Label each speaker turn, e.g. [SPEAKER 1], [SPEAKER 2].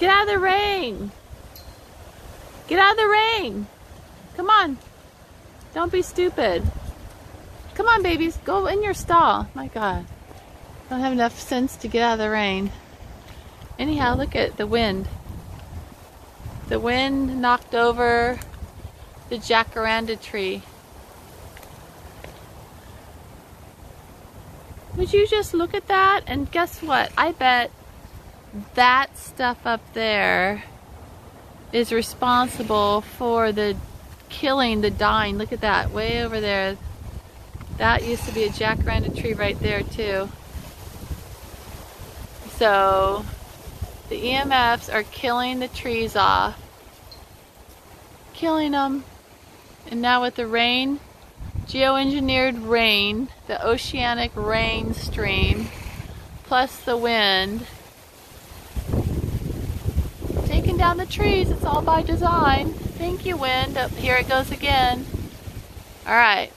[SPEAKER 1] Get out of the rain. Get out of the rain. Come on. Don't be stupid. Come on, babies. Go in your stall. My God. Don't have enough sense to get out of the rain. Anyhow, look at the wind. The wind knocked over the jacaranda tree. Would you just look at that? And guess what? I bet that stuff up there is responsible for the killing, the dying. Look at that, way over there. That used to be a jacaranda tree right there too. So the EMFs are killing the trees off. Killing them. And now with the rain, geoengineered rain, the oceanic rain stream, plus the wind, taking down the trees. It's all by design. Thank you, wind. Up here it goes again. All right.